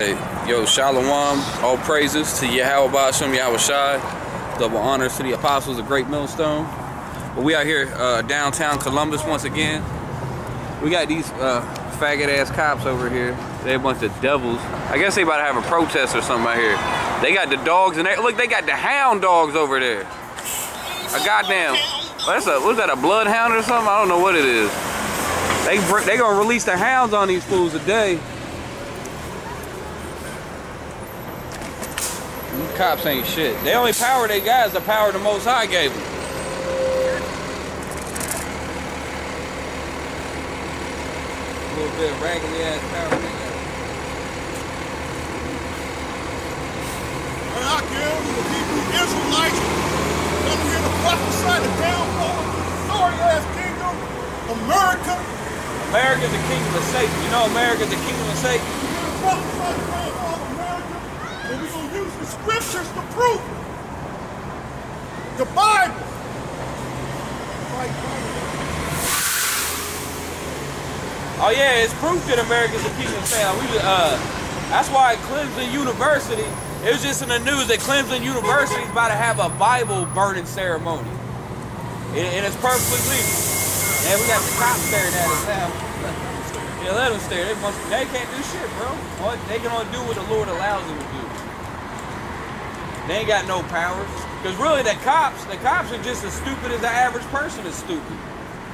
Hey, yo, Shalom, all praises to Yahawah Bahasham, Yahweh Shai. Double honors to the apostles of Great Millstone. But we out here uh, downtown Columbus once again. We got these uh, faggot ass cops over here. They a bunch of devils. I guess they about to have a protest or something out here. They got the dogs and look. They got the hound dogs over there. A goddamn. What's that? What's that? A bloodhound or something? I don't know what it is. They they gonna release the hounds on these fools today. Cops ain't shit. The only power they got is the power the Most High gave them. A little bit of raggedy ass power they got. And I give the Hebrew Israelites come here to prophesy the downfall of the sorry ass kingdom, America. America's the kingdom of Satan. You know America's the kingdom of Satan? The scriptures to prove it. The Bible. Oh yeah, it's proof that America's the kingdom Satan. We uh, that's why Clemson University. It was just in the news that Clemson University is about to have a Bible burning ceremony, and, and it's perfectly legal. And we got the cops staring at us now. yeah, let them stare. They, must, they can't do shit, bro. What they can only do what the Lord allows them to do. They ain't got no powers. Because really, the cops, the cops are just as stupid as the average person is stupid.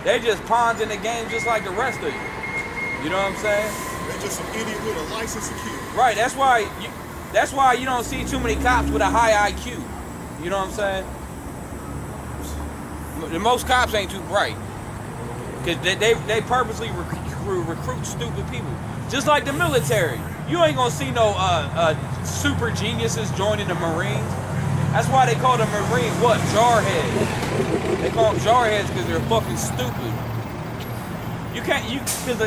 They just pawns in the game just like the rest of you. You know what I'm saying? they're just an idiot with a license to kill. Right. That's why you. That's why you don't see too many cops with a high IQ. You know what I'm saying? The most cops ain't too bright. Cause they they, they purposely recruit, recruit stupid people. Just like the military. You ain't gonna see no uh, uh, super geniuses joining the Marines. That's why they call the Marines what? Jarheads. They call them jarheads because they're fucking stupid. You can't you because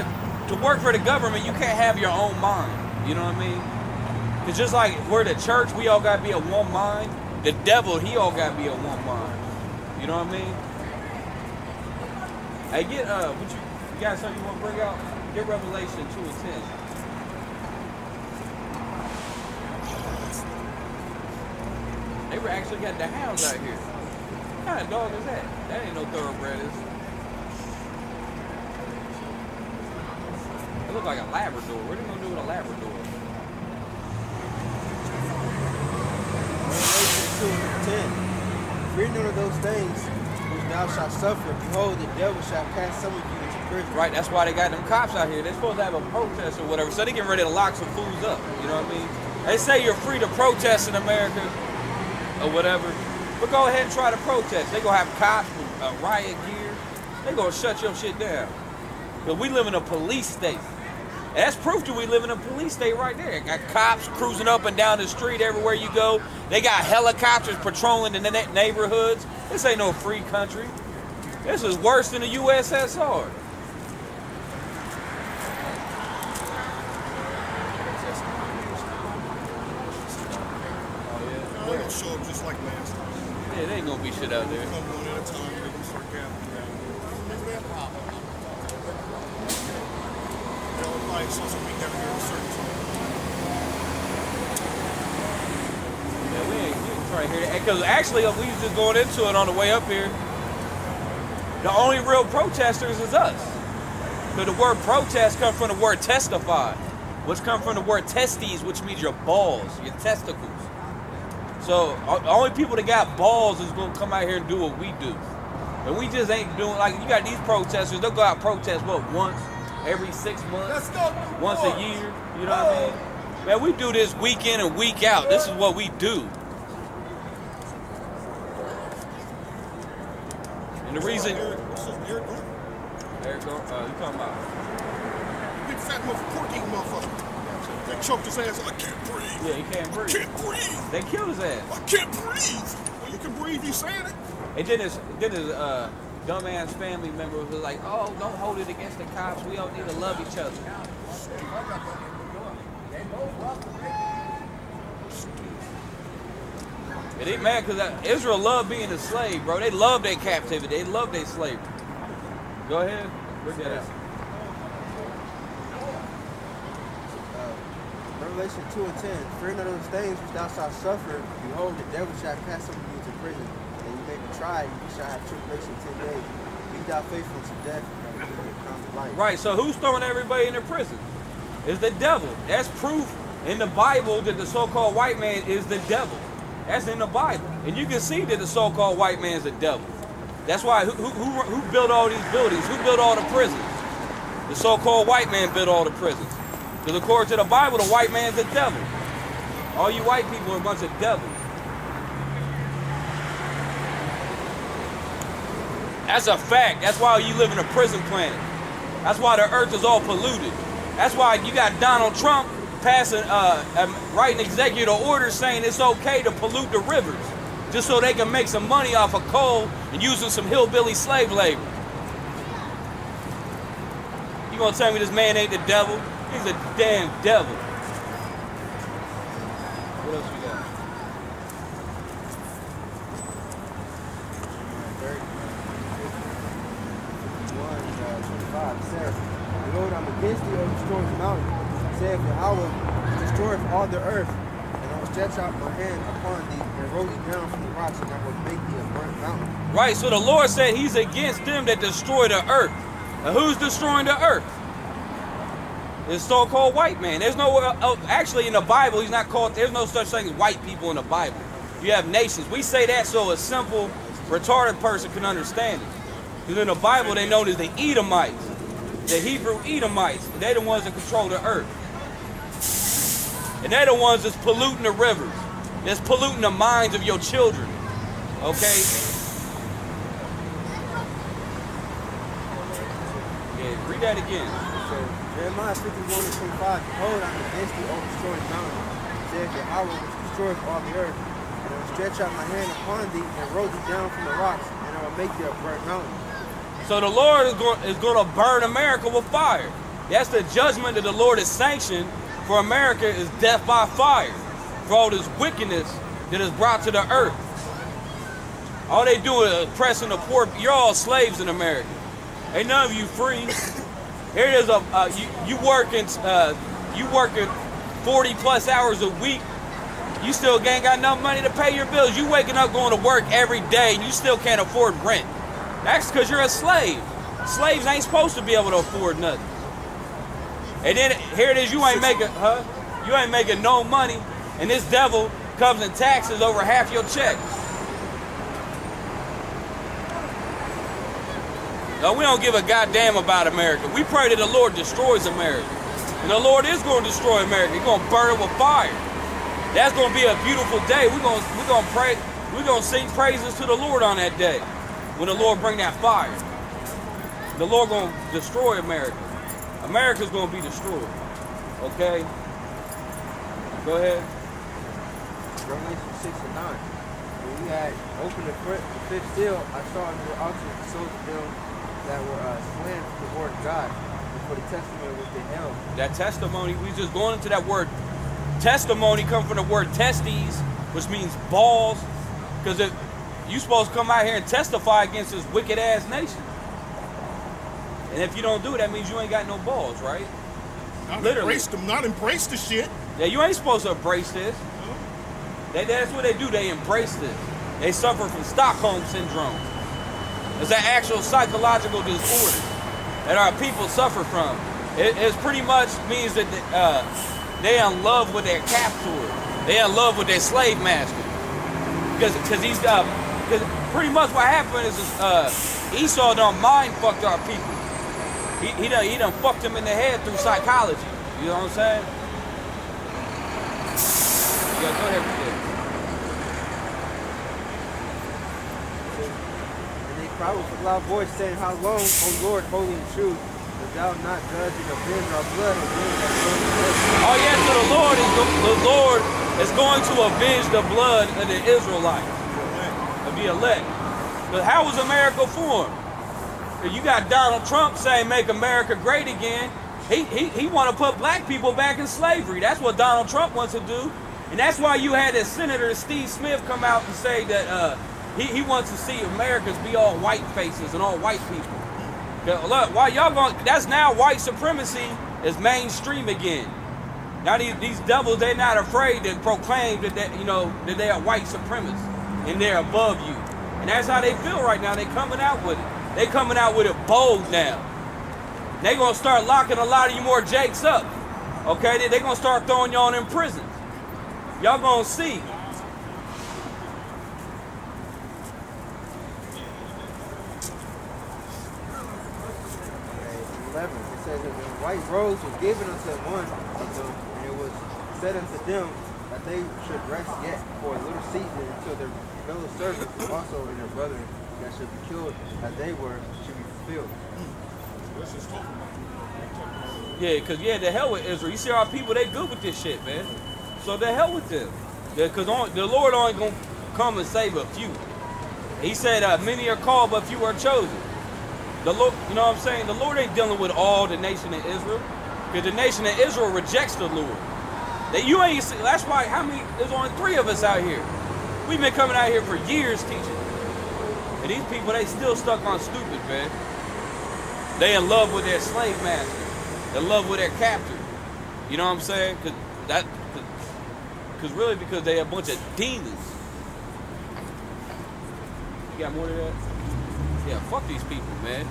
to work for the government you can't have your own mind. You know what I mean? Cause just like we're the church, we all gotta be a one mind. The devil, he all gotta be a one mind. You know what I mean? Hey, get uh, what you, you got something you want to bring out? Get Revelation two and ten. They were actually got the hounds out here. What kind of dog is that? That ain't no thoroughbred, is it? It look like a Labrador. What are they gonna do with a Labrador? Revelation 2 and 10. Fear none of those things which thou shalt suffer. Behold, the devil shall cast some of you into prison. Right, that's why they got them cops out here. They're supposed to have a protest or whatever, so they get ready to lock some fools up. You know what I mean? They say you're free to protest in America or whatever, but go ahead and try to protest. They gonna have cops with uh, riot gear. They gonna shut your shit down. But we live in a police state. And that's proof that we live in a police state right there. Got cops cruising up and down the street everywhere you go. They got helicopters patrolling in the neighborhoods. This ain't no free country. This is worse than the USSR. They're going to show up just like last time. Yeah, there ain't gonna be shit out there. Come one at a time, they're going to start gathering down. Maybe they have problems. They'll invite us so we got here at a certain time. Yeah, we ain't, we ain't. Because actually, we was just going into it on the way up here. The only real protesters is us. Because the word protest comes from the word testify, which comes from the word testes, which means your balls, your testicles. So the only people that got balls is going to come out here and do what we do. And we just ain't doing, like, you got these protesters, they'll go out and protest, what, once every six months? Once a year. You know what I mean? Man, we do this week in and week out. This is what we do. And the reason, Eric, what's this, Eric you go. Uh, you talking about? Big fat motherfucker, motherfucker. They choked his ass. I can't breathe. Yeah, he can't breathe. Can't breathe. They killed his ass. I can't breathe. Well, you can breathe. You saying it? And then his, then his uh, dumbass family member was like, "Oh, don't hold it against the cops. We all need to love each other." It ain't mad because Israel love being a slave, bro. They love their captivity. They love their slavery. Go ahead, bring that out. Revelation 2 and 10. Fear none of those things which thou shalt suffer. Behold, the devil shall cast some of you into prison, and you may be tried, you shall have tribulation ten days. Be thou faithful to death. Right, so who's throwing everybody into prison? It's the devil. That's proof in the Bible that the so-called white man is the devil. That's in the Bible. And you can see that the so-called white man is the devil. That's why who, who, who built all these buildings? Who built all the prisons? The so-called white man built all the prisons. Because according to the Bible, the white man's the devil. All you white people are a bunch of devils. That's a fact. That's why you live in a prison planet. That's why the earth is all polluted. That's why you got Donald Trump passing, uh, um, writing executive orders saying it's okay to pollute the rivers, just so they can make some money off of coal and using some hillbilly slave labor. You gonna tell me this man ain't the devil? He's a damn devil. What else we got? 30, 51, 25. It says, Behold, I'm against thee, O destroying mountain. Saith Yahweh, which destroyeth all the earth. And I will stretch out my hand upon thee, and roll thee down from the rocks, and I will make thee a burnt mountain. Right, so the Lord said he's against them that destroy the earth. And who's destroying the earth? The so-called white man. There's no, uh, uh, actually in the Bible, he's not called, there's no such thing as white people in the Bible. You have nations. We say that so a simple, retarded person can understand it. Because in the Bible, they're known as the Edomites, the Hebrew Edomites. They're the ones that control the earth. And they're the ones that's polluting the rivers, that's polluting the minds of your children. Okay? Yeah, read that again. So Jeremiah 51 and 25, Behold, I'm against thee, O destroying mountain. Saith Yahweh, which destroyeth all the earth. And I will stretch out my hand upon thee, and roll thee down from the rocks, and I will make thee a burnt mountain. So the Lord is going, is going to burn America with fire. That's the judgment that the Lord has sanctioned for America is death by fire. For all this wickedness that is brought to the earth. All they do is oppressing the poor. You're all slaves in America. Ain't none of you free. Here it is. A, uh, you, you working uh, you working 40 plus hours a week. You still ain't got enough money to pay your bills. You waking up going to work every day and you still can't afford rent. That's because you're a slave. Slaves ain't supposed to be able to afford nothing. And then here it is, you ain't making, huh? You ain't making no money, and this devil comes and taxes over half your check. No, we don't give a goddamn about America. We pray that the Lord destroys America. And the Lord is going to destroy America. He's going to burn it with fire. That's going to be a beautiful day. We're going to, we're going to pray. We're going to sing praises to the Lord on that day when the Lord bring that fire. The Lord going to destroy America. America's going to be destroyed. Okay? Go ahead. Revelation 6 and 9. When we had opened the, fifth, the fifth seal, I saw under the altar the souls of them that were uh, slain for the word of God and for the testimony which they held. That testimony, we just going into that word testimony come from the word testes, which means balls. Because if you supposed to come out here and testify against this wicked ass nation. And if you don't do it, that means you ain't got no balls, right? Not Literally. embrace them, not embrace the shit. Yeah, you ain't supposed to embrace this. They, that's what they do. They embrace this. They suffer from Stockholm syndrome. It's an actual psychological disorder that our people suffer from. It, it pretty much means that uh, they in love with their captor. They're in love with their slave master. Because because he's uh, cause pretty much what happened is uh, Esau done mind fucked our people. He, he done he done fucked them in the head through psychology. You know what I'm saying? Yeah, go ahead with that. And they cried with a loud voice, saying, How long, O Lord, holy and true, wilt thou not judge and avenge our blood them that the? Oh yeah, so the Lord is the Lord is going to avenge the blood of the Israelites, of the elect. But how was America formed? You got Donald Trump saying make America great again. He he, he want to put black people back in slavery. That's what Donald Trump wants to do. And that's why you had this Senator Steve Smith come out and say that uh, he, he wants to see Americans be all white faces and all white people. Look, why y'all going? That's now white supremacy is mainstream again. Now these, these devils, they're not afraid to proclaim that they, you know that they are white supremacists and they're above you. And that's how they feel right now. They coming out with it. They coming out with it bold now. They gonna start locking a lot of you more jakes up. Okay, they, they gonna start throwing y'all in prison. Y'all gonna see. Okay, 11. It says that the white robes was given unto one of them, and it was said unto them that they should rest yet for a little season until their fellow servants also and their brethren that should be killed as they were should be fulfilled. Yeah, cause yeah, the hell with Israel. You see our people, they good with this shit, man. So the hell with them. Cause on, the Lord only gonna come and save a few. He said, uh, "Many are called, but few are chosen." The Lord, you know what I'm saying? The Lord ain't dealing with all the nation of Israel, cause the nation of Israel rejects the Lord. That you ain't. See, that's why. How many? There's only three of us out here. We've been coming out here for years teaching, and these people they still stuck on stupid, man. They in love with their slave master. They in love with their captor. You know what I'm saying? Cause that, cause really because they a bunch of demons. You got more to that? Yeah, fuck these people, man.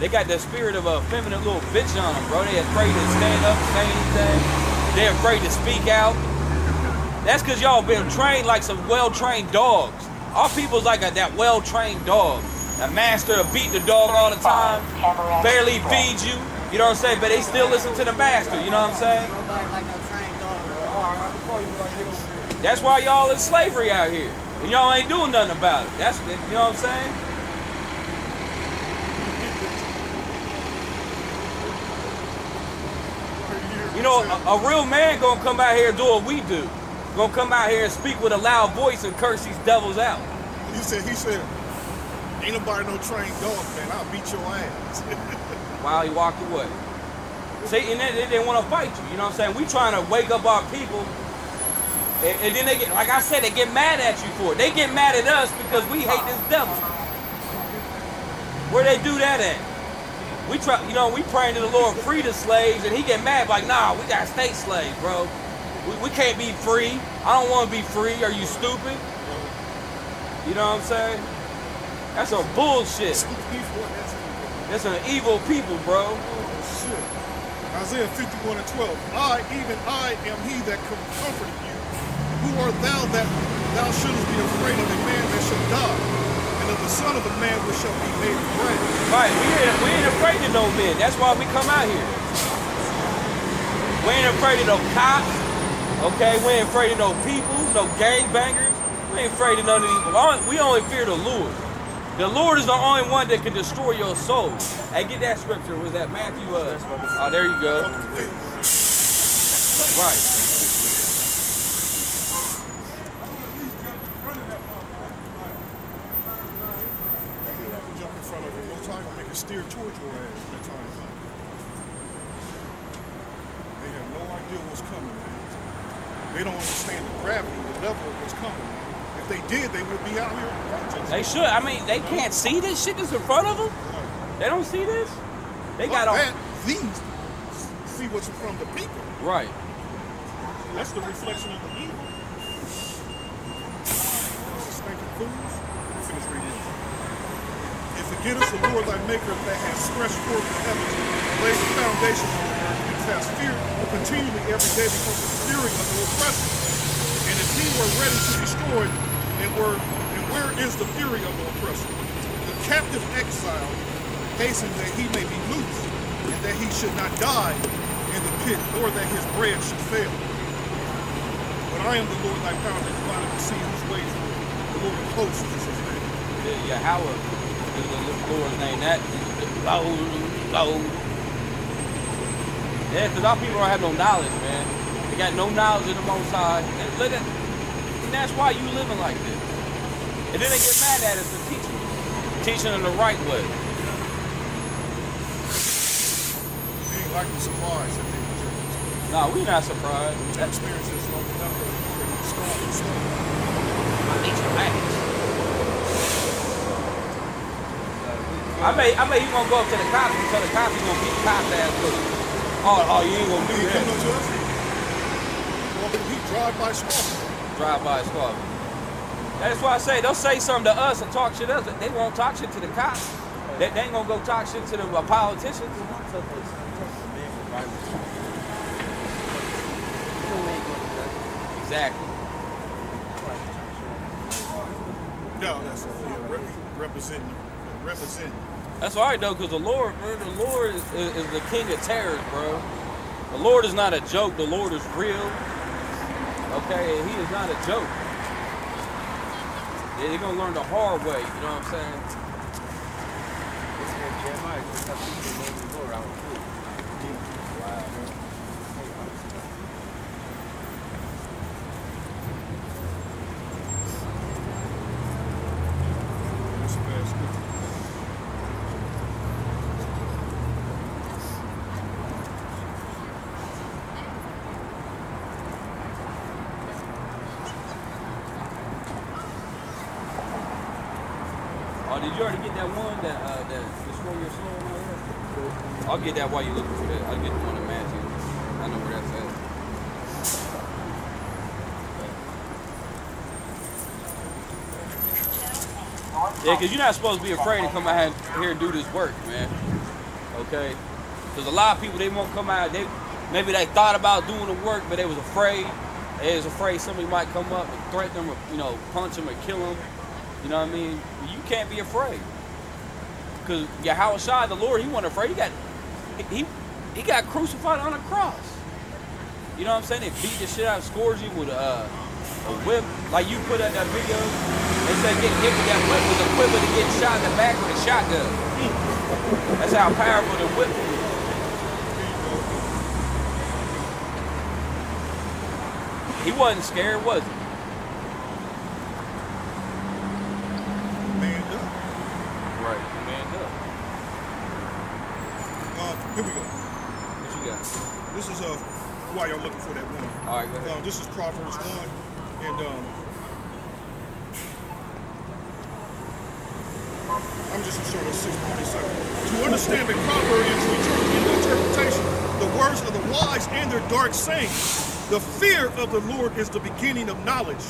They got the spirit of a feminine little bitch on them, bro. They afraid to stand up, say anything. They're afraid to speak out. That's because y'all been trained like some well-trained dogs. Our people's like a, that well-trained dog. A master beat the dog all the time, barely feeds you. You know what I'm saying? But they still listen to the master. You know what I'm saying? That's why y'all in slavery out here. And y'all ain't doing nothing about it. That's you know what I'm saying? You know, a, a real man gonna come out here and do what we do. Gonna come out here and speak with a loud voice and curse these devils out. He said, he said, ain't nobody no trained dog, man. I'll beat your ass. while he walked away. See, and they, they didn't want to fight you. You know what I'm saying? We trying to wake up our people, and, and then they get, like I said, they get mad at you for it. They get mad at us because we hate this devil. Where they do that at? We try, you know, we praying to the Lord free the slaves, and he get mad like, nah, we got state slaves, bro. We, we can't be free. I don't want to be free. Are you stupid? You know what I'm saying? That's some bullshit. That's That's an evil people, bro. Oh, shit. Isaiah 51 and 12. I, even I, am he that comforted you. Who art thou that thou shouldest be afraid of a man that shall die, and of the son of a man which shall be made bread? Right, we ain't, we ain't afraid of no men. That's why we come out here. We ain't afraid of no cops. Okay, we ain't afraid of no people, no gangbangers. We ain't afraid of none of these. We only fear the Lord. The Lord is the only one that can destroy your soul. Hey, get that scripture. Was that Matthew? Uh, oh, there you go. Right. Jump in front of it. No time to make it steer towards your ass. That time. They have no idea what's coming, man. They don't understand the gravity, the level of what's coming. If they did, they would be out here protesting. They should. I mean, they can't see this shit that's in front of them. They don't see this. They got all that, these see what's in front of the people. right. That's the reflection of the evil. Stinking fools. Finish reading. If forgettest the Lord thy maker that has stretched forth the heavens, laid the foundation of the earth, and has feared continually every day because of the fury of the oppressor. And if he were ready to destroy, and were and where is the fury of the oppressor? The captive exile hastened that he may be loose, and that he should not die in the pit, nor that his bread should fail. But I am the Lord thy power that divided the sea whose ways. The Lord of hosts is his name. Yeah, Yahweh the Lord's name. That Lord, Lord. Yeah, because our people don't have no knowledge, man. They got no knowledge of the Most High. And, look at, and that's why you living like this. And then they get mad at us for teaching, teaching in the right way. He ain't like the surprise that they were. Nah, we not surprised. That That's experience is long enough to strong and slow. my nature I bet, I bet he gonna go up to the cops and tell the cops he gonna beat the cops ass him. Oh, oh, you ain't gonna do that. up to us. Well, he drive by squad. Drive by squad. That's why I say they'll say something to us and talk shit to us. They won't talk shit to the cops. They, they ain't gonna go talk shit to the uh, politicians. Took this, took the man for Bible school. You know we ain't going to that. Exactly. No, that's yeah, rep, representing, representing. That's all right though, because the Lord, man, the Lord is, is, is the King of terrors, bro. The Lord is not a joke. The Lord is real. Okay, and He is not a joke. Yeah, They're gonna learn the hard way. You know what I'm saying just kept teaching the name of the Lord out of food. That's a bad scripture. Oh, did you already get that one that uh, that destroy your soul? and all that? I'll get that while you looking for that. I'll get the one in Matthew. I know where that's at. Yeah, because you're not supposed to be afraid to come out here and do this work, man. Okay? Because a lot of people, they won't come out. They Maybe they thought about doing the work, but they was afraid. They was afraid somebody might come up and threaten them or, you know, punch them or kill them. You know what I mean? You can't be afraid. Because Yahweh the Lord, he wasn't afraid. He got he he got crucified on a cross. You know what I'm saying? They beat the shit out, scores you with a, a whip. Like you put in that video, they said getting hit with that whip was equivalent to getting shot in the back with a shotgun. That's how powerful the whip is. He wasn't scared, was he? Man up. Right. Man up. Uh, here we go. What you got? This is uh, why y'all looking for that one. All right, go ahead. Um, this is Proverbs 1, and um, I'm just going to show this 647. To understand the proverb and to interpret in the interpretation, the words of the wise and their dark sayings. The fear of the Lord is the beginning of knowledge,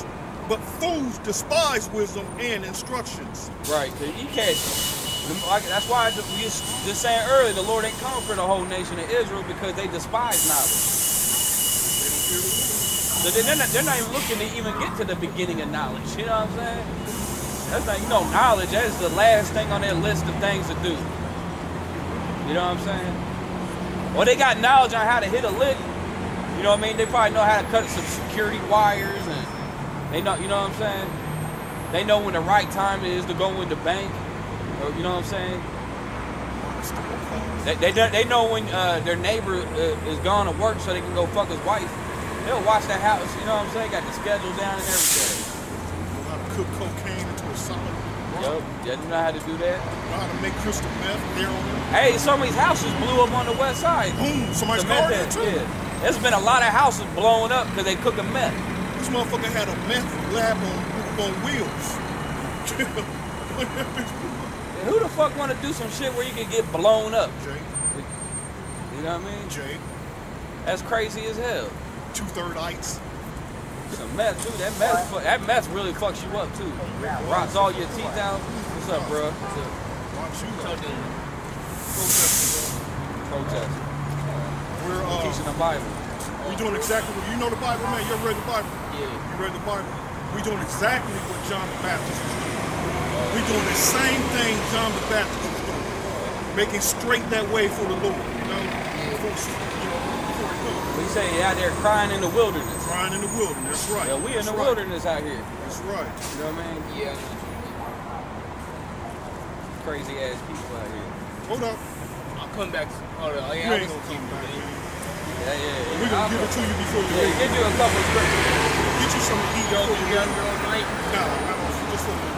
but fools despise wisdom and instructions. Right, you can't. That's why we just just saying earlier, the Lord ain't come for the whole nation of Israel because they despise knowledge. So they're not, they're not even looking to even get to the beginning of knowledge. You know what I'm saying? That's not, you know, knowledge. That is the last thing on their list of things to do. You know what I'm saying? Well, they got knowledge on how to hit a lick. You know what I mean? They probably know how to cut some security wires and they know, you know what I'm saying? They know when the right time is to go in the bank. Or, you know what I'm saying? They, they, they know when uh, their neighbor uh, is gone to work so they can go fuck his wife. They'll watch that house, you know what I'm saying? Got the schedule down and everything. Know how to cook cocaine into a solid. Yup, they know how to do that. You know how to make crystal meth, heroin. Hey, some of these houses blew up on the west side. Boom, somebody's The car there too. Yeah. There's been a lot of houses blowing up because they cooking meth. This motherfucker had a meth lab on, on wheels. And who the fuck want to do some shit where you can get blown up? Jay, You know what I mean? Jay, That's crazy as hell. two thirdites. Some meth too. That meth, fu- that meth really fucks you up too. Rots all your teeth out. What's up, bro? What's up? Watch you up. Protesting, Protest. We're uh, Teaching the Bible. we doing exactly what you know the Bible, man. You ever read the Bible? Yeah. You read the Bible? We doing exactly what John the Baptist was doing. We doing the same thing John the Baptist was doing. Making straight that way for the Lord, you know? Before, you know, before he comes. We say you out there crying in the wilderness. Crying in the wilderness, that's right. Yeah, we in That's the right. wilderness out here. That's right. You know what I mean? Yeah. Crazy ass people out here. Hold up. I'll come back. Hold on. You yeah, I ain't gonna come back, man. Yeah, yeah. yeah. We're gonna I'll give it to you before you Yeah, leave. get you a couple of scriptures. Get you something to eat Yo, before you you got your own night? Nah, I don't. Just a little bit. Yeah.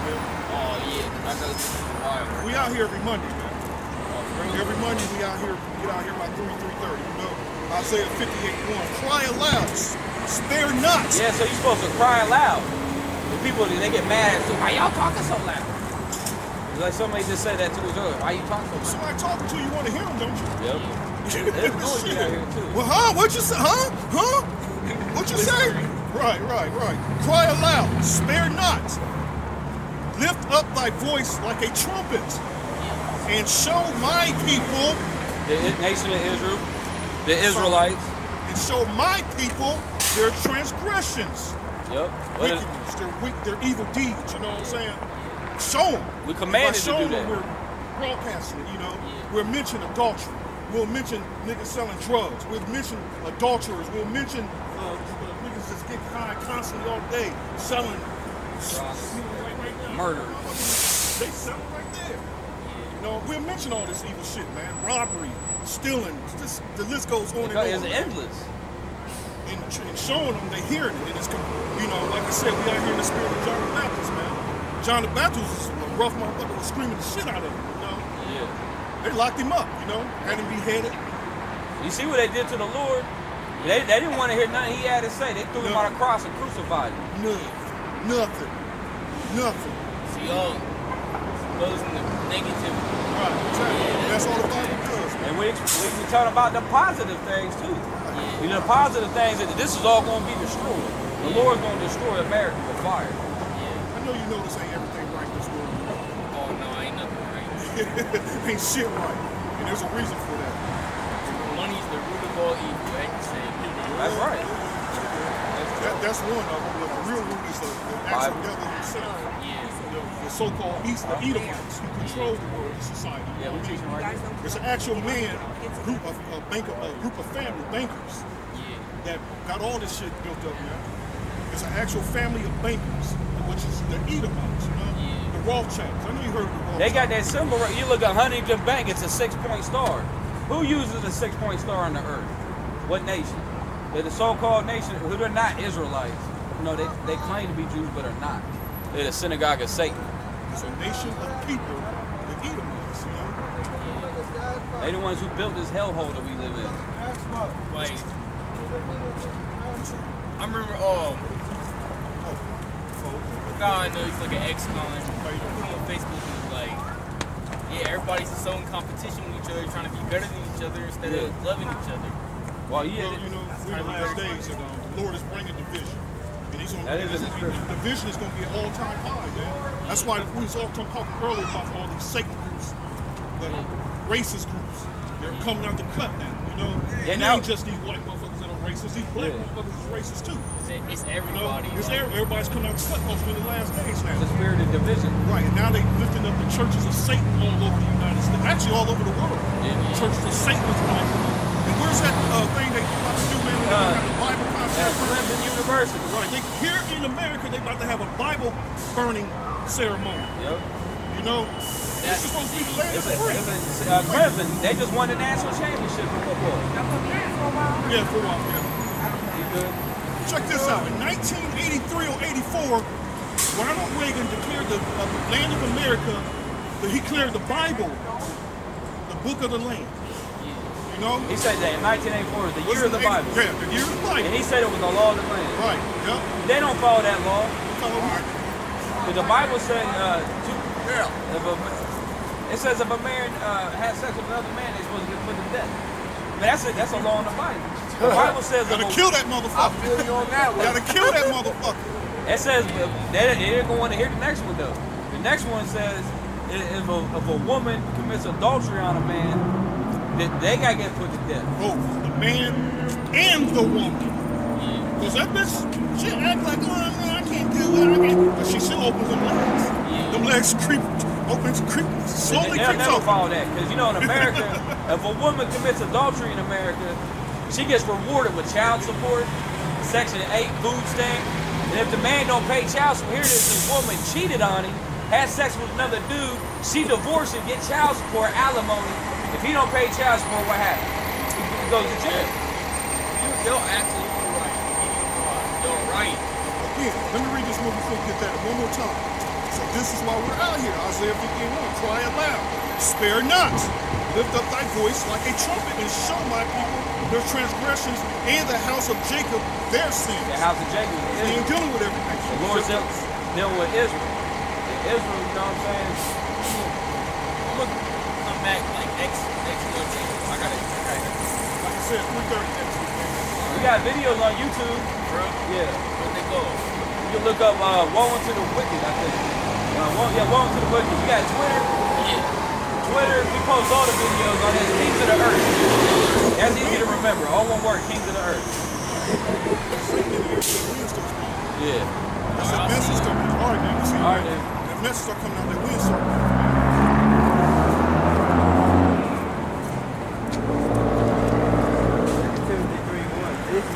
I know. We out here every Monday, man. Oh, really? Every Monday we out here, we get out here by 3, 3.30, you know. Isaiah 58, 1. Cry aloud, spare not. Yeah, so you're supposed to cry aloud. The people, they get mad at you. Why y'all talking so loud? It's like somebody just said that to us earlier. Why you talking so loud? Somebody talking to you, you want to hear them, don't you? Yep. You It's noisy out here too. Well, huh? What you say? Huh? Huh? What you say? Right, right, right. Cry aloud, spare not. Lift up thy voice like a trumpet, and show my people, The nation of Israel, the Israelites. and show my people their transgressions, Yep. Wickedness, their weak, their evil deeds. You know what I'm saying? Show them. We commanded to do that. We're broadcasting it. You know, we're mentioning adultery. We'll mention niggas selling drugs. We'll mention adulterers. We'll mention uh, niggas just get high constantly all day selling right. Murder. They it right there. You know, we'll mention all this evil shit, man. Robbery, stealing. Just, the list goes on and on. It's endless. and, and showing them they hearing it. And it's, you know, like I said, we out here in the spirit of John the Baptist, man. John the Baptist was a rough motherfucker, was screaming the shit out of him, you know. Yeah. They locked him up, you know, had him beheaded. You see what they did to the Lord? They, they didn't want to hear nothing he had to say. They threw him on a cross and crucified him. None. Nothing. Nothing. See, y'all exposing the negative. Right, exactly. That's all the Bible does. And we, we, we talk about the positive things too. Yeah. You know, the positive things that this is all going to be destroyed. The Lord's going to destroy America with fire. Yeah. I know you know this ain't everything right this world. Oh no, ain't nothing right. ain't shit right. And there's a reason for that. Money's the root of all evil. Ain't the. That's right. that that's one of them. The real root is the, the actual devil himself. The, so-called East, the Edomites who control the world, the society. Yeah, we're teaching right here. An actual man, group of a banker, a group of family bankers Yeah. that got all this shit built up now. There's an actual family of bankers, which is the Edomites, you know, Yeah. the Rothschilds. I know you heard of the Rothschilds. They got that symbol right. You look at Huntington Bank, it's a six point star. Who uses a six point star on the earth? What nation? They're the so called nation who they're not Israelites. You know, they, they claim to be Jews, but are not. They're the synagogue of Satan. It's a nation of people, the Edomites, you know. They the ones who built this hellhole that we live in. Like, I remember, um, a guy I know, he's like an ex-con. He put on Facebook and was like, yeah, everybody's so in competition with each other, trying to be better than each other instead Yeah. of loving each other. Well, yeah, Well, you know, we're in the last days, and the Lord is bringing division. And he's gonna, That is the division is going to be an all-time high, man. That's why we was all talking earlier about all these Satan groups, the racist groups. They're coming out the cut now, you know. Yeah, it now- ain't just these white motherfuckers that are racist. These black Yeah. motherfuckers is racist too. It's, it's You know, everybody. it's like, every- everybody's coming out the cut because we're in the last days now. the spirit of division. Right, and now they lifting up the churches of Satan all over the United States, actually all over the world. Yeah. Churches of Satan is. And where's that uh, thing they about to do, man? When they Uh, got the Bible At concept. Clemson University. Right, they, here in America, they about to have a Bible burning ceremony. Yep. You know, this is supposed to be land It's a, free. it's a, uh, Clemson, they just won the national championship in football. Yeah, for a while, yeah. Check this out. In 1983 or 84, Ronald Reagan declared the uh, land of America, he declared the Bible the book of the land. Know? He said that in 1984 was the What's year of the Bible. Yeah, the year of the Bible. And he said it was the law of the land. Right, yep. They don't follow that law. But the Bible said, uh, to, Yeah. if a, it says if a man uh, has sex with another man, they're supposed to get put to death. But that's a, that's a law in the Bible. The Bible says Gotta a, kill that motherfucker. feel you on that one. Gotta kill that motherfucker. it says they, they didn't go on to hear the next one though. The next one says if a, if a woman commits adultery on a man, they gotta get put to death. Both the man and the woman. Cause that bitch, she act like, oh, no, I can't do it. I can't. But she still opens them legs. Them legs creep, opens, creep, slowly They'll creeps never open. follow that because you know in America, if a woman commits adultery in America, she gets rewarded with child support, Section 8 food stamp. And if the man don't pay child support, here it is, this woman cheated on him, had sex with another dude, she divorced him, get child support, alimony. If he don't pay child support, what happens? He goes to jail. you, you're absolutely right. You're right. Again, let me read this one before we get that one more time. So this is why we're out here. Isaiah 51, cry aloud. Spare not. Lift up thy voice like a trumpet and show my people their transgressions and the house of Jacob their sins. The house of Jacob. is He ain't dealing with everything. The Lord said, dealing with Israel. Israel, you know what I'm saying? I'm gonna come back like X, X, I gotta, I gotta said 336. We got videos on YouTube. Bro, Yeah. where'd they go? You can look up uh, Woe Unto the Wicked, I think. Uh, woe, yeah, Woe Unto the Wicked. You got Twitter. Yeah. Twitter, we post all the videos on this Kings of the Earth. That's easy to remember. All one word, Kings of the Earth. Satan in here said windstorms coming. Yeah. I said message coming. All right, man. You see All right, that? then. That message start coming out that windstorm. Timothy 3 1. This,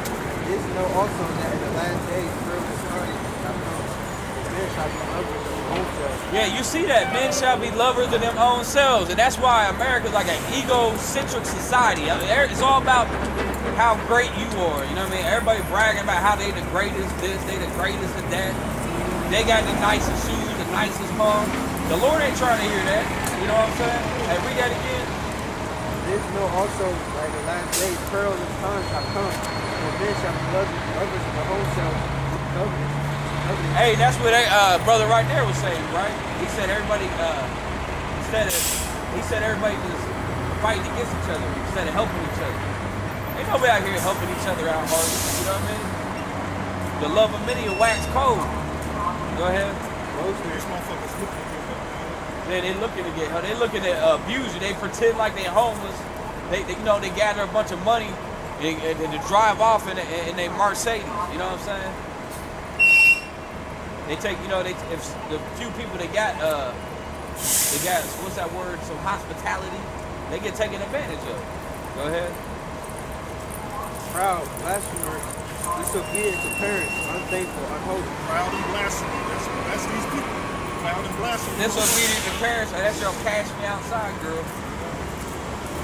this know also that in the last days perilous times shall come. And men shall be lovers of their own selves. Yeah, you see that. Men shall be lovers of them own selves. And that's why America's like an egocentric society. I mean, it's all about how great you are. You know what I mean? Everybody bragging about how they the greatest this, they the greatest of that. They got the nicest shoes, the nicest home. The Lord ain't trying to hear that. You know what I'm saying? Hey, read that again. This know also in the last days perilous times shall come. And men shall be lovers, lovers of their own selves. Covetous. Hey, that's what they, uh, brother right there was saying, right? He said everybody, uh, instead of, he said everybody just fighting against each other instead of helping each other. Ain't nobody out here helping each other out hard. You know what I mean? The love of many will wax cold. Go ahead. These motherfuckers looking at me. They looking to get They looking to uh, abuse you. They pretend like they homeless. They, they you know they gather a bunch of money and, and, and to drive off in a, in a Mercedes. You know what I'm saying? They take you know they if the few people they got uh they got what's that word? Some hospitality. They get taken advantage of. Go ahead. Proud, blasphemers, disobedient to parents, unthankful, unholy. Proud and blasphemy. That's, that's these people. Proud and blasphemy. Disobedient to parents. oh, That's your cash me outside, girl.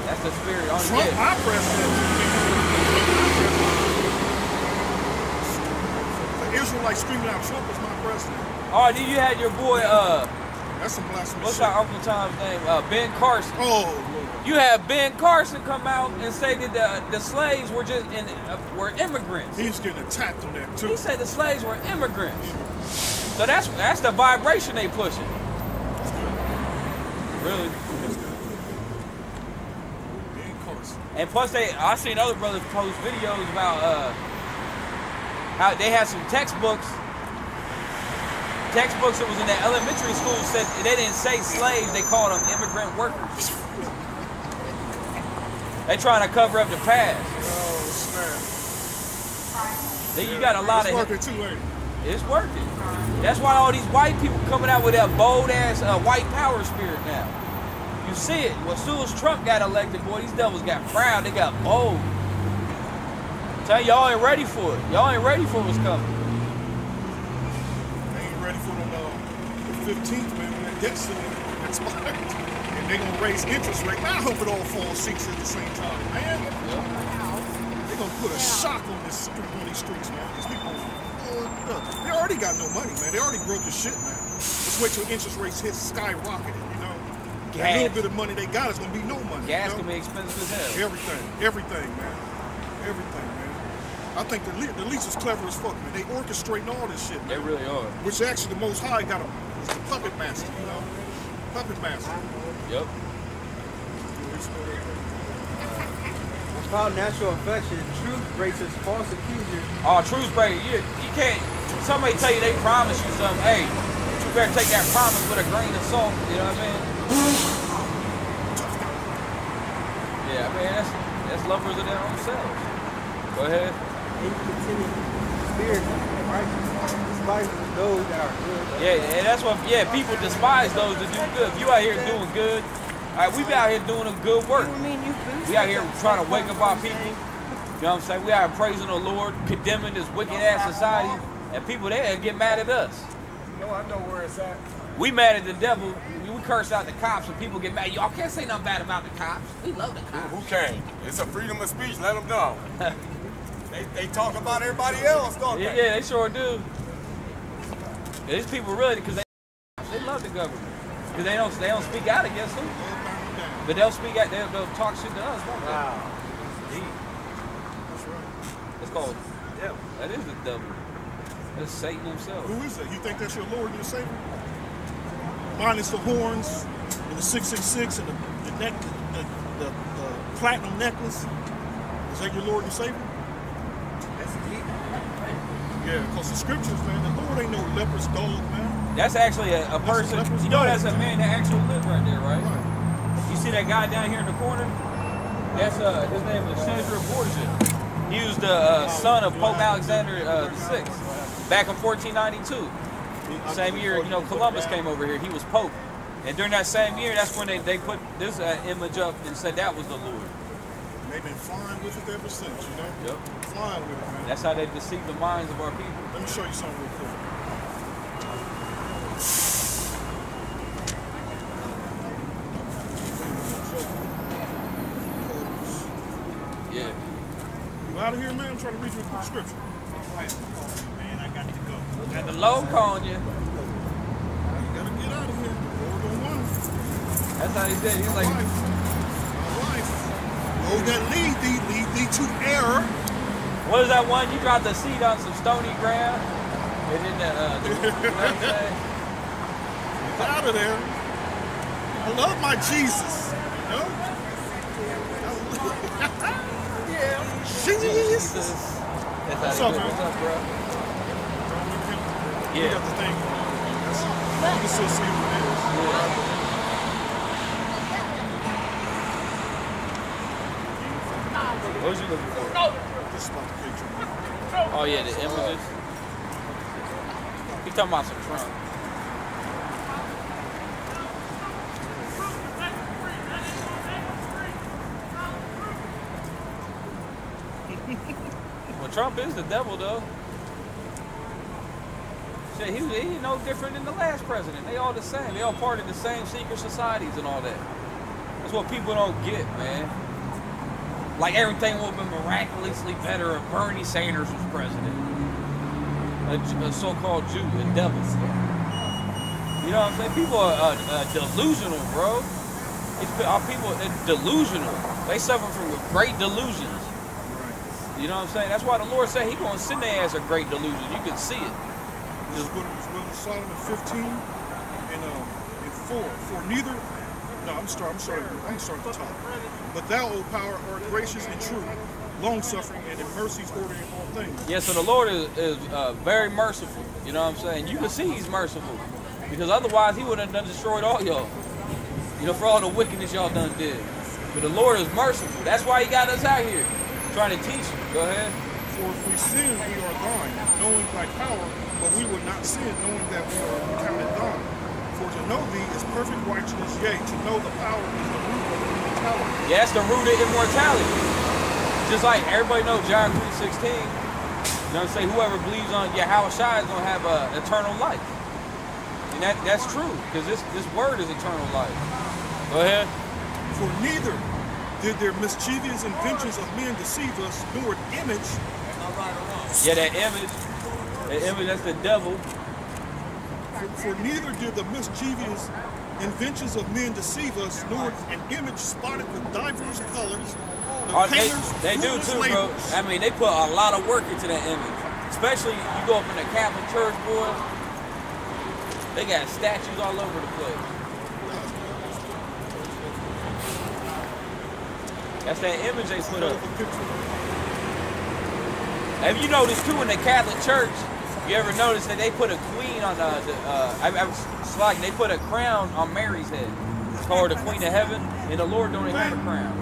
That's the spirit on Trump, yeah. my president. The Israelites screaming out, Trump is my president. Oh, then you had your boy uh That's some blasphemy What's shit. our Uncle Tom's name? Uh, ben Carson. Oh, Lord. You have Ben Carson come out and say that the, the slaves were just in, uh, were immigrants. He's getting attacked on that, too. He said the slaves were immigrants. So that's that's the vibration they pushing. Really. Ben Carson. And plus, they I seen other brothers post videos about uh, how they had some textbooks. Textbooks that was in that elementary school said they didn't say slaves; they called them immigrant workers. They trying to cover up the past. Oh, snap. Then you got a lot it's of working too late. it's working. That's why all these white people coming out with that bold ass uh, white power spirit now. You see it. Well, as soon as Trump got elected, boy, these devils got proud. They got bold. Tell y'all ain't ready for it. Y'all ain't ready for what's coming. They ain't ready for the, uh, the 15th, man, when that debt ceiling expires. And they gonna raise interest rate. I hope it all falls six at the same time, man. They gonna put a shock on this street, on these streets, man. These people, uh, they already got no money, man. They already broke the shit, man. Let's wait till interest rates hit skyrocketing, you know. That little bit of money they got is gonna be no money. Gas you know? can be expensive as hell. Everything, everything, man. Everything, man. I think the, le- the least is clever as fuck, man. They orchestrating all this shit, man. They really are. Which actually the Most High got a is the puppet master, you know? Puppet master. Yep. Without natural affection, truth breaks false accusers. Oh, truth breaker. You, you can't. Somebody tell you they promise you something. Hey, you better take that promise with a grain of salt. You know what I mean? Yeah, I mean that's that's lovers of their own selves. Go ahead. Incontinent spirit, righteous, despises those that are good. Yeah, and that's what. Yeah, people despise those that do good. If you out here doing good, all right, we be out here doing a good work. We out here trying to wake up our people. You know what I'm saying? We out here praising the Lord, condemning this wicked ass society, and people there get mad at us. No, I know where it's at. We mad at the devil. We curse out the cops, and people get mad. Y'all can't say nothing bad about the cops. We love the cops. Who came? It's a freedom of speech. Let them know. they, they talk about everybody else, don't Yeah, they? yeah, they sure do. Yeah, these people really, because they they love the government, because they don't they don't speak out against them, but they'll speak out. They'll, they'll talk shit to us. Won't they? Wow. That's right. It's called devil. That is the devil. That's Satan himself. Who is that? You think that's your Lord and your Savior? Minus the horns and the 666 and the, the neck, the, the, the platinum necklace. Is that your Lord and Savior? Yeah, because the scriptures, man, the Lord ain't no leprous dog, man. That's actually a, a person. a You know, dog. that's a man that actually lived right there, right? Right. You see that guy down here in the corner? That's uh, his name is Cesare Borgia. He was the uh, son of Pope Alexander uh, VI back in 1492. Same year, you know, Columbus came over here. He was Pope. And during that same year, that's when they, they put this uh, image up and said that was the Lord. They've been flying with it ever since, you know? Yep. Flying with it, man. That's how they deceive the minds of our people. Let me show you something real quick. Yeah. You out of here, man? I'm trying to read you a scripture. Man, I got to go. Got the low calling you. You gotta get out of here. Don't. That's how he said. He's like, life. My life. That lead thee, lead thee to error. what is that one? You dropped the seed on some stony ground. And then the, uh, the, you know what I'm saying? Get out of there. I love my Jesus. You know? yeah. Jesus. What's up, man? What's up, bro? You Yeah. got the thing. You can still see what it is. What was you looking for? This is about the picture. Oh yeah, the images. He talking about some Trump. well, Trump is the devil, though. Shit, he, he no different than the last president. They all the same. They all part of the same secret societies and all that. That's what people don't get, man. Like everything would have been miraculously better if Bernie Sanders was president. A so-called Jew, a devil. You know what I'm saying? People are uh, uh, delusional, bro. It's, our people are delusional. They suffer from great delusions. You know what I'm saying? That's why the Lord said He gonna send their ass a great delusion. You can see it. Was written in Solomon 15 and um, and 4. For neither, no, I'm sorry, I'm sorry, I'm sorry at the top. But thou, O power, art gracious and true, long suffering and in mercies ordering all things. Yeah, so the Lord is, is uh, very merciful. You know what I'm saying? You can see He's merciful. Because otherwise He would have done destroyed all y'all. You know, for all the wickedness y'all done did. But the Lord is merciful. That's why He got us out here. Trying to teach you. Go ahead. For if we sin, we are thine, knowing thy power, but we will not sin, knowing that we are counted thine. For to know thee is perfect righteousness, yea, to know the power is the root of immortality. Yeah, that's the root of immortality. Just like everybody knows John 3.16. You know what I'm saying? Whoever believes on Yahawashi is going to have uh, eternal life. And that, that's true, because this, this word is eternal life. Go ahead. For neither did their mischievous inventions of men deceive us, nor an image Yeah, that image, that image, that's the devil. For, for neither did the mischievous inventions of men deceive us, nor an image spotted with diverse colors. The they, painters' they do fruitless too, bro. I mean, they put a lot of work into that image. Especially you go up in the Catholic Church, boy. They got statues all over the place. That's that image they put up. Have you noticed too in the Catholic Church? You ever notice that they put a queen on the? the uh, I, I, it's like they put a crown on Mary's head. It's called the Queen of Heaven, and the Lord don't even have a crown.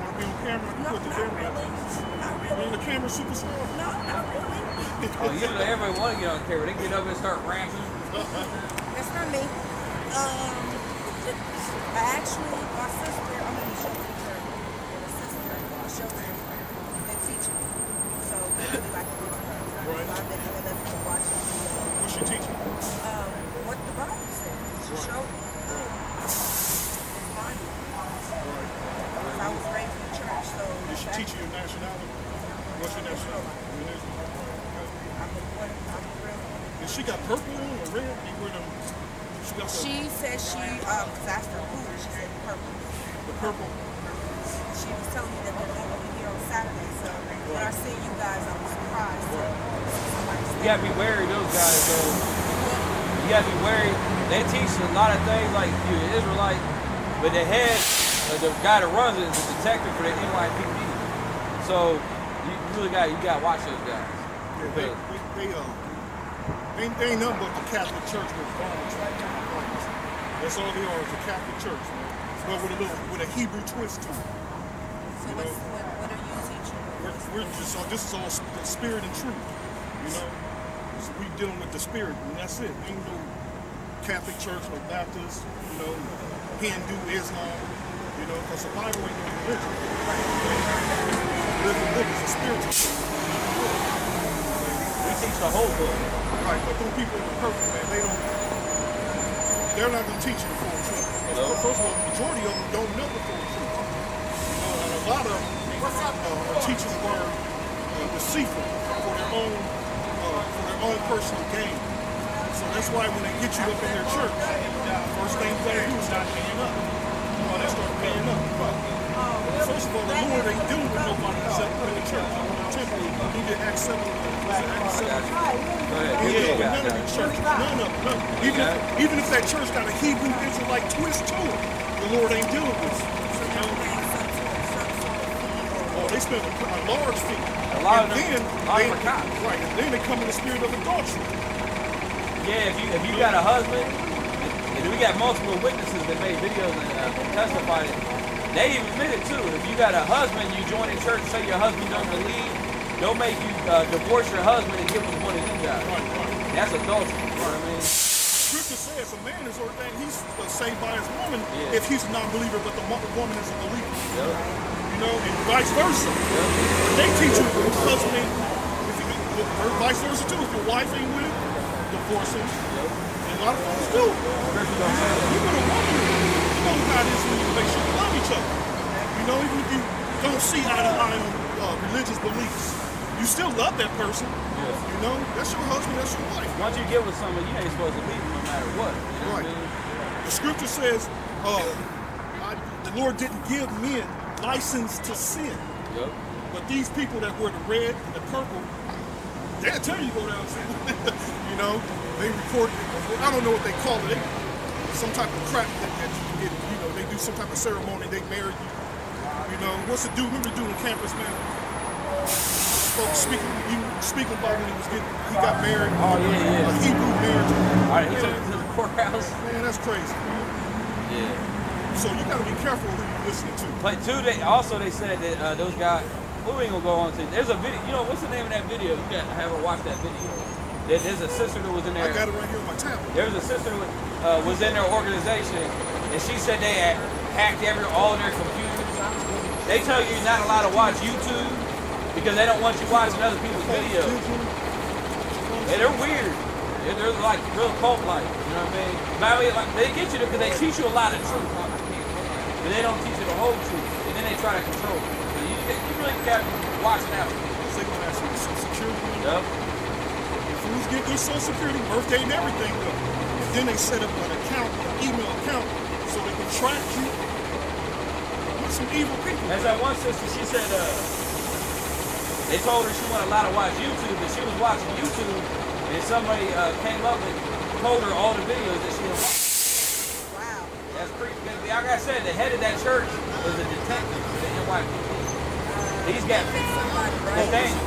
Want to be on? You put the camera up. You the camera superstar? Oh, usually everybody want to get on camera. They get up and start rapping. That's not me. Um, I actually, my sister, I'm in the show teacher. My sister, a show teacher, that teach me. So, I really like to work with her. So I've been giving them to watch What's she teaching? um, what the Bible says. She showed me. It's I was raised in the church, so. Did she teach you your nationality? What's your nationality? Your nationality? I'm a, what, I'm a real And she got purple or red? You wear them? She got the, She said she, um, I asked her who, she said purple. the purple. She was telling me that they're be here on Saturday, so when I see you guys, I was surprised. You gotta be wary of those guys, though. You you gotta be wary. They teach a lot of things like you an Israelite, but the head, uh, the guy that runs it is a detective for the NYPD. So you really got you gotta watch those guys. Yeah, they, they, they, uh, they, they ain't nothing but the Catholic Church with bombs. That's all they are, is a Catholic Church, man. But with a little, with a Hebrew twist to it. So what's, what, what are you teaching? We're, we're just, uh, this is all sp- the spirit and truth, you know? So we dealing with the spirit, and that's it. Ain't no Catholic Church, no Baptist, you know, Hindu, Islam, you know, because the Bible ain't no religion. Living book is a spiritual book. We teach the whole book. Right, but them people in the purple, man, they don't, they're not going to teach you the full truth. No. First of all, the majority of them don't know the full truth. You know, and a lot of them uh, are teaching the word uh, deceitful for their own, uh, for their own personal gain. So that's why when they get you up in their church, first thing you gotta do is start paying up. Well, they start paying up. First of all, the Lord ain't dealing with nobody except in the church. In the temple, he did Acts 7. Was it Acts 7? Go ahead. He Yeah, dealing with yeah, none of the churches. None of them. None. Even, if, even if that church got a Hebrew Israelite twist to it, the Lord ain't dealing with it. You know? They spend a, a large fee. A lot of and them- then, lot they, for cops. right, and then they come in the spirit of adultery. Yeah, if you if you got a husband, and we got multiple witnesses that made videos and uh, testified. They even admitted too. If you got a husband, you join a church, say your husband don't believe, they'll make you uh, divorce your husband and give him one of these guys. Right, right. That's adultery. You know what I mean? Scripture says a man is ordained, he's uh, saved by his woman Yeah. if he's a non-believer, but the woman is a believer. Yep. You know, and vice versa. Yep. They teach you if your husband ain't, if you, or vice versa too. If your wife ain't with it, divorce him. And a lot of folks do. You with a woman, you know how it is when you make sure you love each other. You know, even if you don't see eye to eye on uh, religious beliefs, you still love that person. You know, that's your husband, that's your wife. Once you get with someone, you ain't supposed to leave them no matter what. You know what I Right. mean? The scripture says, uh, I, the Lord didn't give men license to sin. Yep. But these people that wear the red and the purple, they'll tell you to go down and sin. you know, they report, I don't know what they call it. They, some type of crap that, that you get, you know, they do some type of ceremony, they marry you. You know, what's the dude, remember the dude on campus, man? Folks speaking, you speaking about when he was getting, he got married. Oh, yeah, yeah. A Hebrew marriage. All right, he took it to the courthouse. Man, that's crazy. Yeah. So you gotta be careful listening to. But two, they also they said that uh, those guys. We ain't gonna go on to. There's a video. You know what's the name of that video? You got to have her watch that video. There, there's a sister that was in there. I got it right here on my tablet. There was a sister who uh, was in their organization, and she said they had hacked every all their computers. They tell you you're not allowed to watch YouTube because they don't want you watching other people's videos. Yeah, they're weird. They're, they're like real cult like. You know what I mean? But I mean, like, they get you because they teach you a lot of truth, but they don't teach you the whole truth, and then they try to control you. So you, you really got to be watching out. They gonna you for social security. Yep. Fools get their social security, birthday, and everything though. And then they set up an account, an email account, so they can track you. With some evil people. As that one sister, she said, uh, they told her she wasn't allowed to watch YouTube, but she was watching YouTube, and somebody uh, came up and told her all the videos that she had watched. Wow. That's pretty good. Like I said, the head of that church is a detective for the NYPD. He's got, Somebody, right? Nathaniel.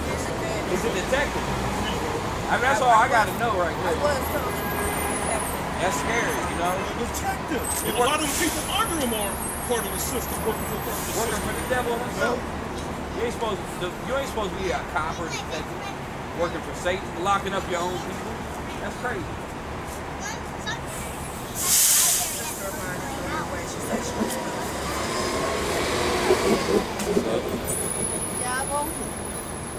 he's a detective. I mean, that's all I got to know right I there. was told him to protect That's scary, you know? Detectives. And a lot of the people under them are part of the system, working for part of the Working for the devil himself. You ain't supposed to, you ain't supposed to be a cop or a detective. Working for Satan, locking up your own people. That's crazy. her mind in the way. She said she was You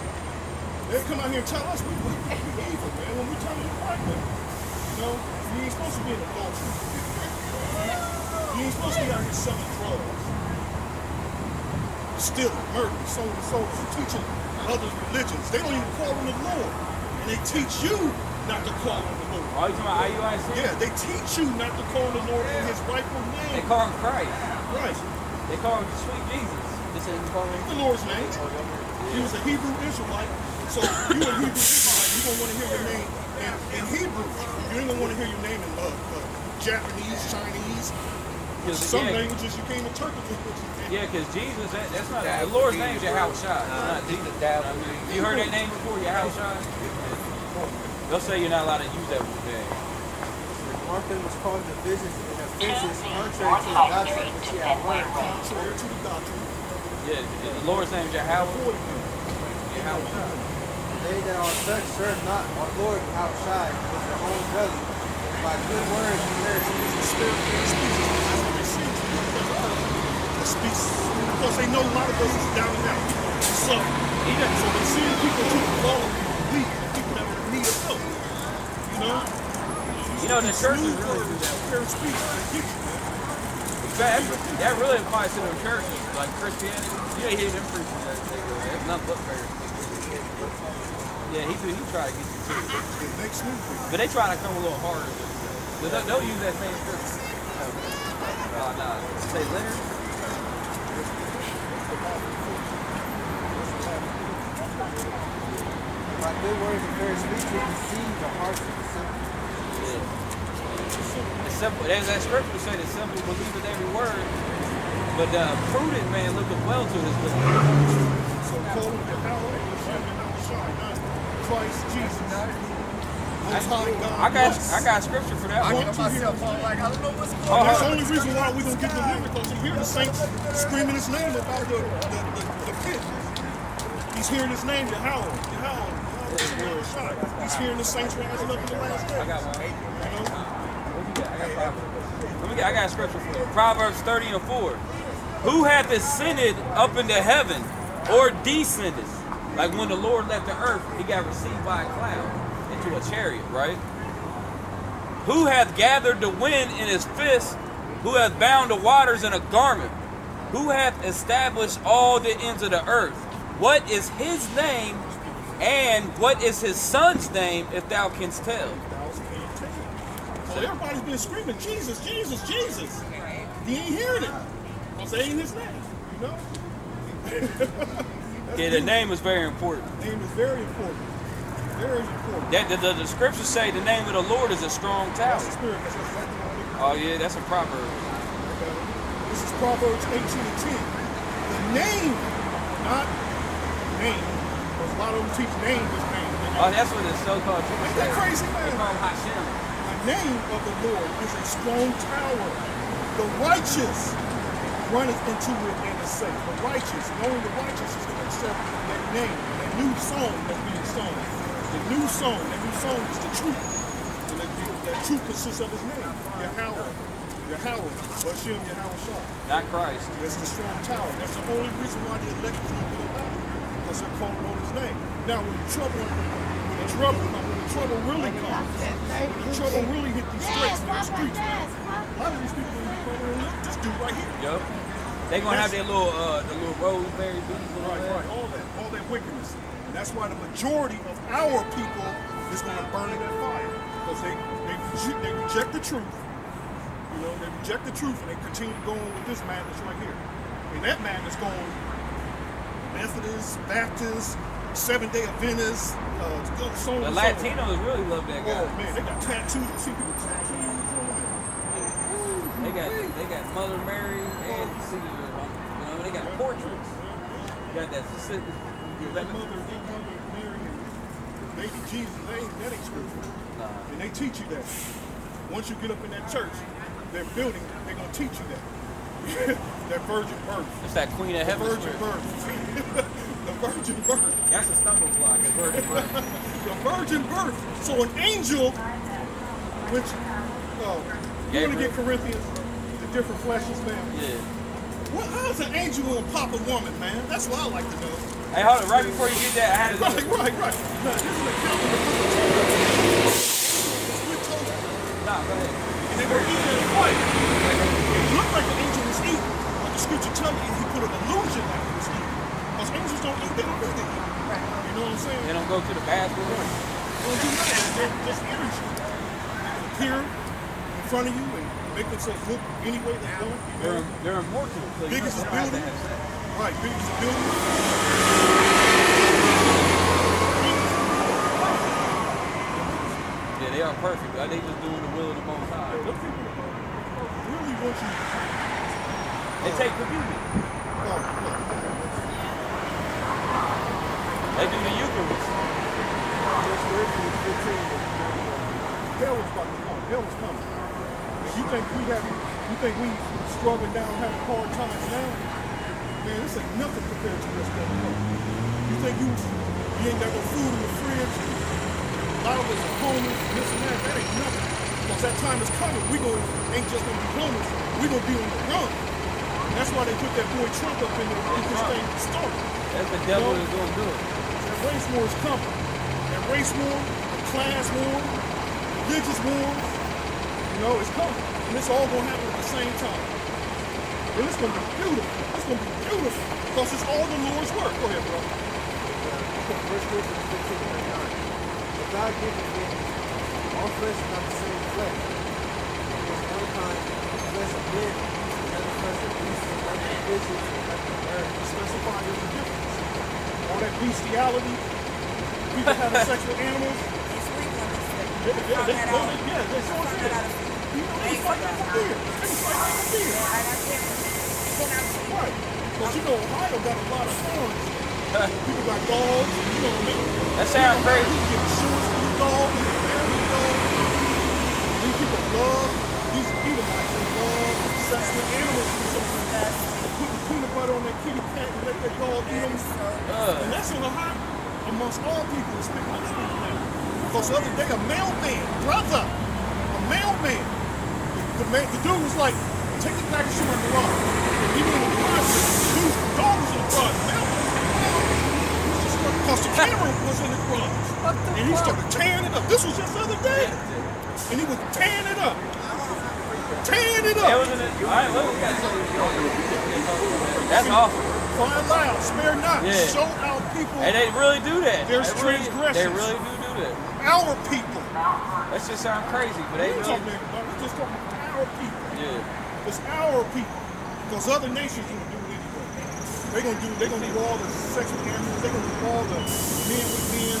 They come out here and tell us we, we, we evil, man, when we tell you the right, man. You know, you ain't supposed to be in the adulterer. You ain't supposed to be out here selling drugs, stealing, murdering, so on and so forth, teaching other religions. They don't even call on the Lord, and they teach you not to call on the Lord. Oh, you talking about IUIC? Yeah, they teach you not to call on the Lord in His rightful name. They call him Christ. Right, They call him Sweet Jesus. They This is calling the Lord's name. He was a Hebrew Israelite, so you a Hebrew Israelite, you gonna want to hear your name in, in Hebrew. You ain't gonna want to hear your name in uh, uh, Japanese, Chinese, Cause, some yeah, languages you can't interpret. yeah, because Jesus, that, that's not the Lord's name's Yahawashi. It's not Jesus. I mean, you heard that name before, Yahawashi? They'll say you're not allowed to use that one name. One thing was called divisions and the offenses contrary to the doctrine which he had learned. Contrary to the doctrine, Yeah, the Lord's name's Yahweh. Yahawashi. They that are such serve not our Lord outside with their own belly, by good words and mercy. the spirit of speech. That's what they see. The speech, because they know a lot of us is down and out. So, He doesn't- so they're seeing people who follow weak, people that need help. You know? You know, the churches Smooth really do that. Fair speech. They get you, man. That, that really applies to the churches, like Christianity. You ain't hear them preaching that they go, that's nothing but fair. Yeah, he. He try to get you too, It makes me but they try to come a little harder. They'll, they'll use that same scripture. Oh, no. Say Leonard. By good words and fair speech will deceive the hearts of the simple. Yeah. It's simple. There's that scripture say that simple believe believeth every word, but the prudent man looketh well to his book. So call him Yahweh, Hashem, and Al-Shai, not Christ Jesus. High God. I got once. I got scripture for that I one. get myself I'm like, I don't know what's going Oh, That's the only reason why we don't get delivered because you hear the saints screaming his name about the, the, the, the pit. He's hearing his name, Yahweh, Yahweh. He's hearing the saints rising up in the last I got one. You know? What you got? I got Proverbs. Let me get, I got scripture for you. Proverbs 30 and 4. Who hath ascended up into heaven or descended? Like when the Lord left the earth, he got received by a cloud into a chariot, right? Who hath gathered the wind in his fist? Who hath bound the waters in a garment? Who hath established all the ends of the earth? What is his name and what is his son's name, if thou canst tell? So everybody's been screaming, Jesus, Jesus, Jesus. He ain't hearing it. I'm saying his name, you know? Yeah, the name is very important. The name is very important. Very important. That the, the, the scriptures say the name of the Lord is a strong tower. That's spirit. That's exactly what Oh yeah, that's a proverb. This is Proverbs 18 and 10. The name, not name. Because a lot of them teach name as name. Oh, that's what the so-called Ain't that crazy, They man? call Hashem. The name of the Lord is a strong tower. The righteous runneth into it and is safe. The righteous, only the righteous is going to accept that name, that new song that's being sung. The new song, that new song is the truth. And that, that truth consists of his name, Yahweh. Yahweh, Hashem, Yahawashi. Not Christ. That's the strong tower. That's the only reason why the elect is going to out because they're calling on his name. Now, when the trouble, when the trouble, when the trouble really comes, when the trouble really hit these streets, man, the streets, man, a lot of these people calling on this dude right here. Yo. They gonna have their little uh the little rosemary all Right, that. right, all that, all that wickedness. And that's why the majority of our people is going to burn in that fire because they, they, reje- they reject the truth. You know, they reject the truth and they continue to go on with this madness right here. And that madness going Methodist, Baptist, Seven Day Adventists, uh, so The and so. Latinos really love that guy. Oh guy. man, they got tattoos. You see people tattoos on them. They got they got Mother Mary and Caesar. You know, they got portraits. You got that Pacific. Their mother, their mother, Mary, and baby Jesus, they ain't, that ain't scripture. Nah. And they teach you that. Once you get up in that church, their building, they're gonna teach you that. that virgin birth. It's that Queen of The Heaven virgin birth. the virgin birth. That's a stumbling block. The virgin birth. The virgin birth. So an angel, which uh, you want to get Corinthians, different fleshes, man. Yeah. What, how's an angel gonna pop a woman, man? That's what I like to know. Hey, hold on. Right before you get that, I had a Right, little. right, right. Now, this is an account of the book of Tobit. It's with Tobit. nah, go ahead. and they were eating at a fight. It looked like the angel was eating, but the scripture tells me he put an illusion like he was eating. Because angels don't eat, they don't really eat. You know what I'm saying? They don't go to the bathroom. They don't do nothing. They're just energy. They appear in front of you and make themselves look any way they want. You They're, they're immortal. So you Biggest don't have to building. have sex. Right, biggest building. Yeah, they are perfect. Are they just doing the will of the Most High? Those people really want you. They take communion. Look. They do the Eucharist. First Corinthians 15. Hell is about to come. Hell is coming. You think we have, you think we struggling down, having hard times now? Man, this ain't nothing compared to what's going on. You think you, you ain't got no food in the fridge? A lot of us are homeless, this and that. That ain't nothing. Because that time is coming. We going ain't just gonna be homeless. We gonna be on the run. That's why they put that boy Trump up in there get this thing started. That's the devil that's gonna do it. That race war is coming. That race war, class war, religious war, you know, it's coming. And it's all gonna happen at the same time. And it's gonna be beautiful. It's gonna be beautiful. Because it's all the Lord's work. Go ahead, bro. First Corinthians 15 and 9. But God giveth me all flesh not the same flesh. Is one kind of flesh of men, another flesh of beasts, another of fishes, another of earth. Specify there's a difference. All that bestiality, people having sex with animals. It's weak on this thing. They, they, they, they, yeah, they so Found did. that out. You they fighting for beer. They You Ohio you? That sounds crazy. can get insurance for your dog, you marry your dog. These people love, these Edomites, love sex with animals. Putting peanut butter on that kitty cat and let that dog eat them. Ugh. And that's in hot amongst all people that's speaking like. Because the other day, a mailman, brother, a mailman, the, man, the dude was like, take it back to my garage. And he went in the garage, the dude's dog was in the garage. Mailman, because the camera was in the garage. And he started tearing it up. This was just the other day. And he was tearing it up. Tearing it It up. was in the, all right, what we got to say? That's awesome. Cry loud, spare not. Yeah. Show our people, And they really do that. There's they really, They really do do that. our people. That shit sound crazy, but they We really, talking about, just talking about our people. yeah. It's our people. Because other nations gonna do it anyway. They're gonna do they're gonna do all the sex with animals, they're gonna do all the men with men,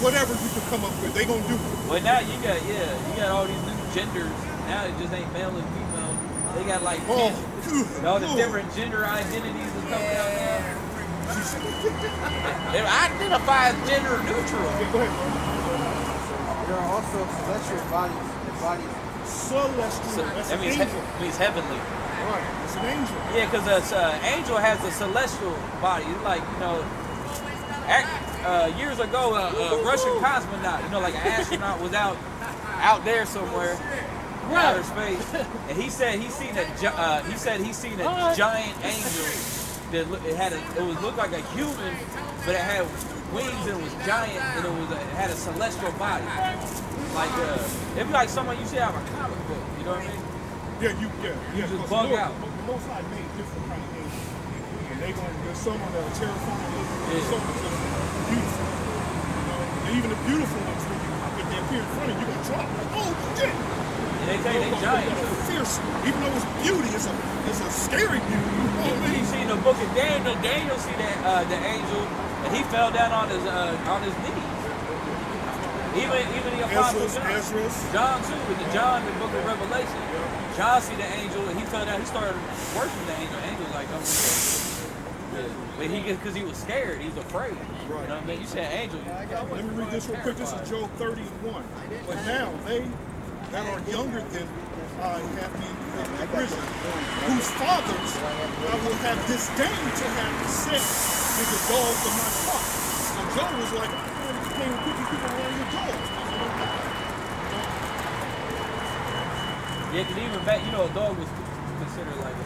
whatever you can come up with, they're gonna do it. But now you got, yeah, you got all these new genders. Now it just ain't male and female. They got like Oh, ten- good all the Lord. different gender identities is coming out now. Jesus. They identify as gender neutral. Okay, go ahead. There are also celestial bodies and bodies Celestial. So, That's that an means, he- means heavenly. Right. It's an angel. Yeah, because an uh, angel has a celestial body. It's like, you know, uh, years ago, a uh, Russian cosmonaut, you know, like an astronaut was out out there somewhere in outer space, and he said he seen a gi- uh, he said he seen a giant angel that look, it had a, it was looked like a human, but it had wings and it was giant and it was a, it had a celestial body. Like uh, it'd be like someone you see out of a comic book. You know what I mean? Yeah, you yeah, yeah. just bug Lord- out. The Most High made different kind of. And they gonna there's some that are terrifying there's Yeah. some that are beautiful. You know, and even the beautiful ones when you if they appear in front of you, you gonna drop like, oh shit. And they you they giant. too. Fierce. Even though it's beauty, it's a it's a scary beauty. You know what I You mean? see in the book of Daniel, Daniel see that uh, the angel, and he fell down on his uh, on his knees. Even even the apostle Ezra's, John, Ezra's. John too, in the John, the book of Revelation, John see the angel, and he fell down. He started worshiping the angel. The angel like, don't do that. Yeah. But he because he was scared, he was afraid. You know what I mean? You said angel. Let me read this real quick. This is Job 30 and 1. But now they that are younger than I have been in prison, whose fathers I will have disdained to have set with the dogs of my flock. So Job was like, I'm just playing with people around your dogs. Yeah, because even back, you know, a dog was considered like